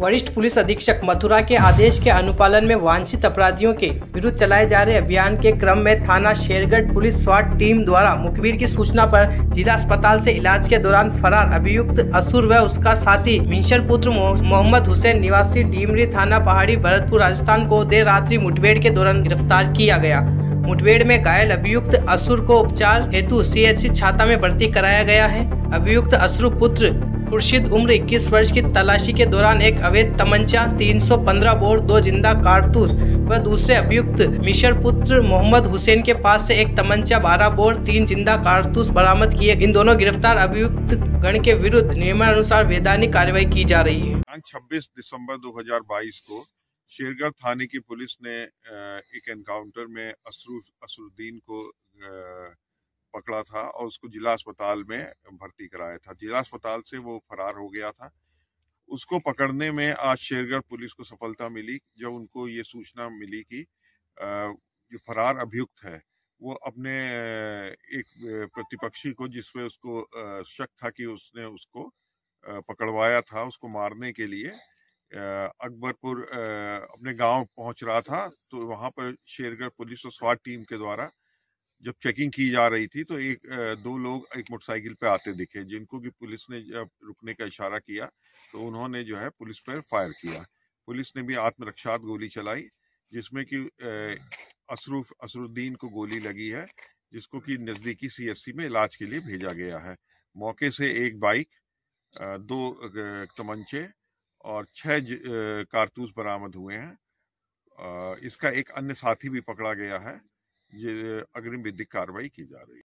वरिष्ठ पुलिस अधीक्षक मथुरा के आदेश के अनुपालन में वांछित अपराधियों के विरुद्ध चलाए जा रहे अभियान के क्रम में थाना शेरगढ़ पुलिस स्वाट टीम द्वारा मुखबिर की सूचना पर जिला अस्पताल से इलाज के दौरान फरार अभियुक्त असुर व उसका साथी मिंशर पुत्र मोहम्मद हुसैन निवासी डीमरी थाना पहाड़ी, भरतपुर, राजस्थान को देर रात्रि मुठभेड़ के दौरान गिरफ़्तार किया गया। मुठभेड़ में घायल अभियुक्त असुर को उपचार हेतु सी छाता में भर्ती कराया गया है। अभियुक्त असुर पुत्र खुर्शीद उम्र 21 वर्ष की तलाशी के दौरान एक अवैध तमंचा 315 बोर, दो ज़िंदा कारतूस व दूसरे अभियुक्त मिशर पुत्र मोहम्मद हुसैन के पास से एक तमंचा 12 बोर, तीन ज़िंदा कारतूस बरामद किए। इन दोनों गिरफ़्तार अभियुक्त गण के विरुद्ध नियमानुसार वैधानिक कार्रवाई की जा रही है। छब्बीस दिसंबर दो हज़ार बाईस को शेरगढ़ थाने की पुलिस ने एक एनकाउंटर में असरुद्दीन को पकड़ा था और उसको जिला अस्पताल में भर्ती कराया था। जिला अस्पताल से वो फरार हो गया था। उसको पकड़ने में आज शेरगढ़ पुलिस को सफलता मिली, जब उनको ये सूचना मिली कि जो फरार अभियुक्त है, वो अपने एक प्रतिपक्षी को जिसपे उसको शक था कि उसने उसको पकड़वाया था उसको मारने के लिए अकबरपुर अपने गाँव पहुँच रहा था तो वहाँ पर शेरगढ़ पुलिस और स्वाट टीम के द्वारा जब चेकिंग की जा रही थी तो एक दो लोग एक मोटरसाइकिल पे आते दिखे, जिनको कि पुलिस ने जब रुकने का इशारा किया तो उन्होंने जो है पुलिस पर फायर किया। पुलिस ने भी आत्मरक्षात गोली चलाई, जिसमें कि असरूफ, असरुद्दीन को गोली लगी है, जिसको कि नज़दीकी सीएससी में इलाज के लिए भेजा गया है। मौके से एक बाइक दो तमंचे और छः कारतूस बरामद हुए हैं। इसका एक अन्य साथी भी पकड़ा गया है। ये अग्रिम विधिक कार्रवाई की जा रही है।